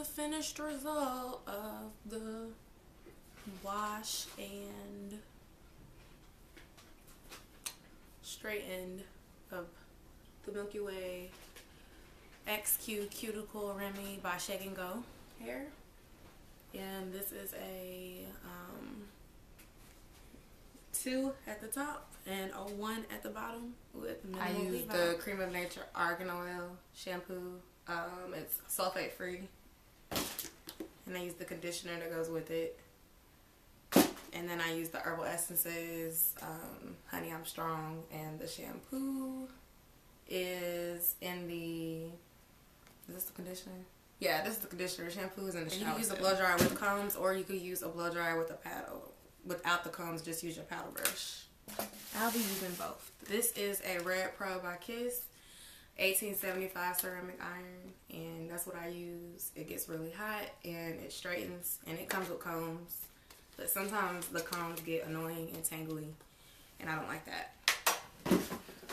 the finished result of the wash and straight end of the Milky Way XQ Cuticle Remy by Shake and Go hair. And this is a um, two at the top and a one at the bottom with I use the Cream of Nature Argan Oil shampoo. Um, it's sulfate free. And I use the conditioner that goes with it. And then I use the herbal essences, um, Honey I'm Strong, and the shampoo is in the. Is this the conditioner? Yeah, this is the conditioner. Shampoo is in the And you can use a blow dryer with combs or you could use a blow dryer with a paddle. Without the combs, just use your paddle brush. I'll be using both. This is a Red Pro by Kiss. 1875 ceramic iron and that's what I use. It gets really hot and it straightens and it comes with combs. But sometimes the combs get annoying and tangly and I don't like that.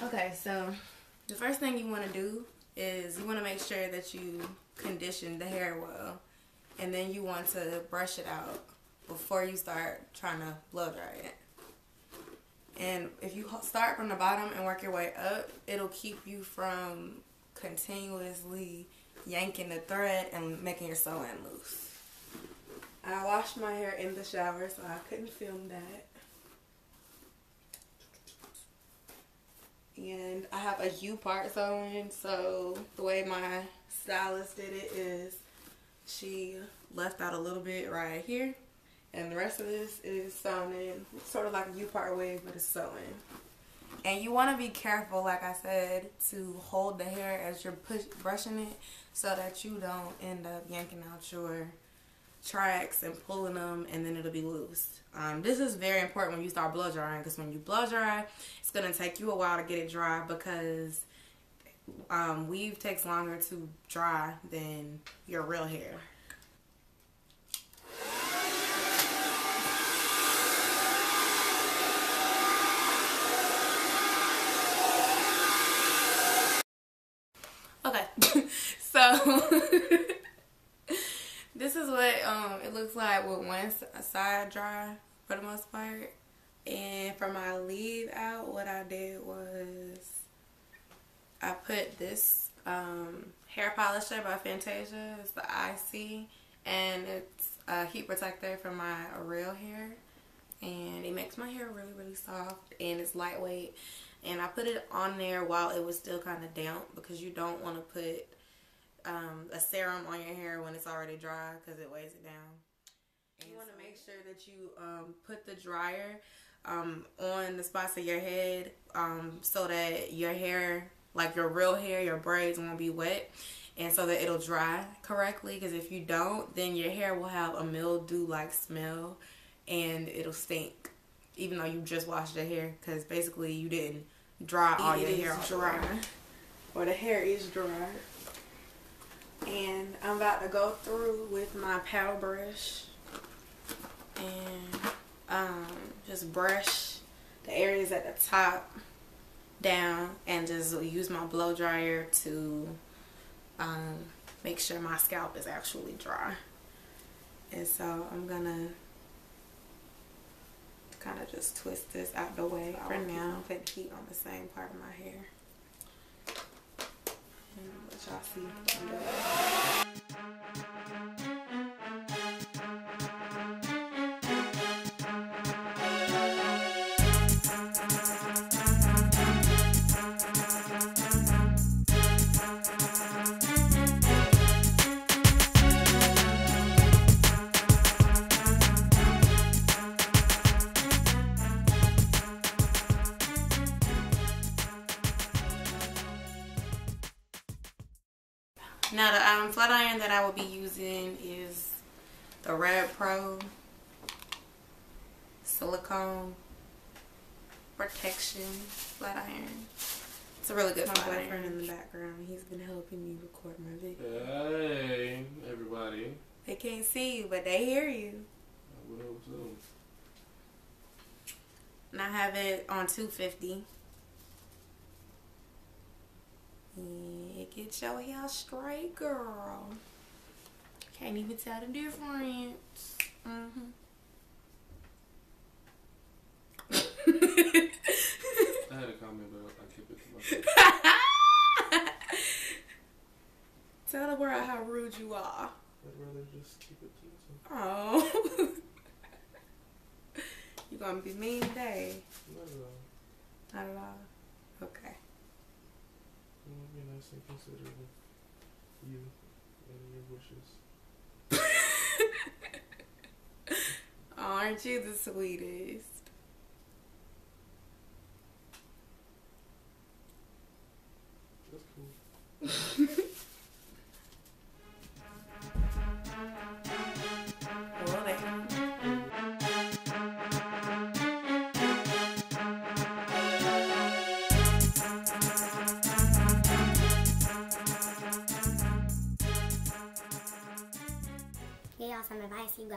Okay, so the first thing you want to do is you want to make sure that you condition the hair well and then you want to brush it out before you start trying to blow dry it. And if you start from the bottom and work your way up, it'll keep you from continuously yanking the thread and making your sew-in loose. I washed my hair in the shower, so I couldn't film that. And I have a U part sewn, so the way my stylist did it is she left out a little bit right here and the rest of this is sewn in sort of like a U-part wig but it's sewn and you want to be careful like I said to hold the hair as you're push brushing it so that you don't end up yanking out your tracks and pulling them and then it'll be loose. Um, this is very important when you start blow drying because when you blow dry it's going to take you a while to get it dry because um, weave takes longer to dry than your real hair Okay, so this is what um it looks like with one side dry for the most part. And for my leave out, what I did was I put this um hair polisher by Fantasia. It's the IC, and it's a heat protector for my real hair. And it makes my hair really, really soft, and it's lightweight and I put it on there while it was still kind of damp because you don't want to put um, a serum on your hair when it's already dry because it weighs it down. you want to make sure that you um, put the dryer um, on the spots of your head um, so that your hair, like your real hair, your braids won't be wet and so that it'll dry correctly because if you don't, then your hair will have a mildew-like smell and it'll stink even though you just washed your hair because basically you didn't dry all It your hair dry. or the hair is dry and I'm about to go through with my paddle brush and um, just brush the areas at the top down and just use my blow dryer to um, make sure my scalp is actually dry and so I'm gonna kind of just twist this out the way for now. Put heat on the same part of my hair. Let y'all see Now the um, flat iron that I will be using is the Red Pro silicone protection flat iron. It's a really good My flat boyfriend iron. in the background, he's been helping me record my video. Hey, everybody. They can't see you, but they hear you. What up, what's up? And I have it on 250. And it gets your hair straight, girl. Can't even tell the difference. Mm-hmm. I had a comment, but I kept it to myself. tell the world how rude you are. I'd rather just keep it to myself. Oh. you gonna be mean today? Not at all. Not at all. Okay. I want to be nice and you and your wishes. Aren't you the sweetest?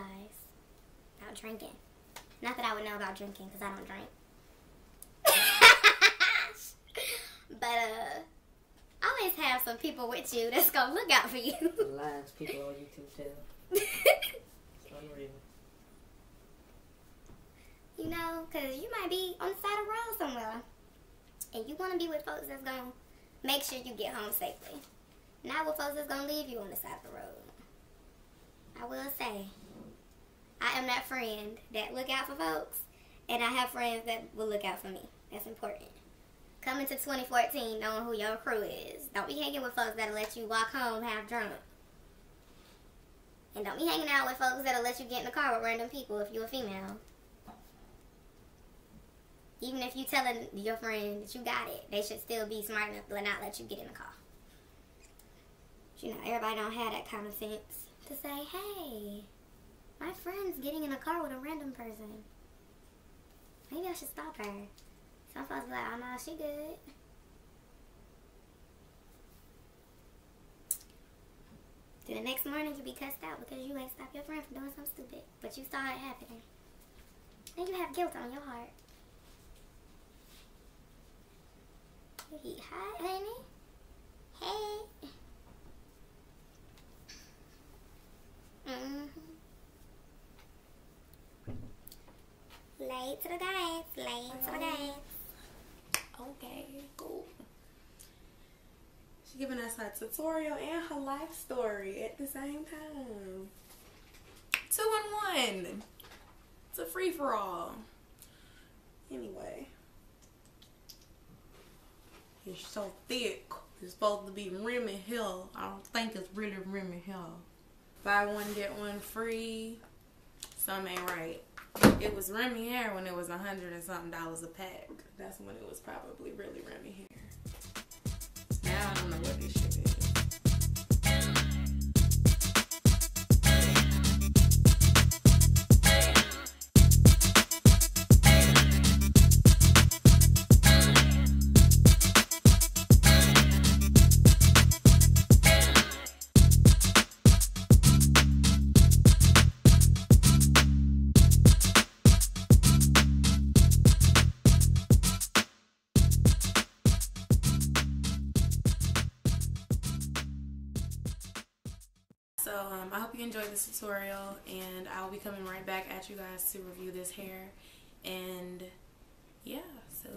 Guys, about drinking. Not that I would know about drinking because I don't drink. but uh, always have some people with you that's gonna look out for you. The lies people on YouTube tell. you It's unreal. know, because you might be on the side of the road somewhere, and you want to be with folks that's gonna make sure you get home safely. Not with folks that's gonna leave you on the side of the road. I will say, I am that friend that look out for folks, and I have friends that will look out for me. That's important. Coming to 2014, knowing who your crew is. Don't be hanging with folks that'll let you walk home half drunk. And don't be hanging out with folks that'll let you get in the car with random people if you're a female. Even if you telling your friend that you got it, they should still be smart enough to not let you get in the car. But, you know, everybody don't have that common sense to say, hey, my friend's getting in a car with a random person. Maybe I should stop her. Some folks be like, oh no, she good. Then the next morning you be cussed out because you ain't stop your friend from doing something stupid. But you saw it happening. Then you have guilt on your heart. Hey, hi, honey. Hey. Late to the dance, late to the um, dance. Okay, cool. She's giving us her tutorial and her life story at the same time. Two in one. It's a free for all. Anyway. It's so thick. It's supposed to be Remy hair. I don't think it's really Remy hair. Buy one, get one free. Some ain't right. It was Remy hair when it was a hundred and something dollars a pack. That's when it was probably really Remy hair. Now I don't know what this shit is. So um, I hope you enjoyed this tutorial and I'll be coming right back at you guys to review this hair. And yeah so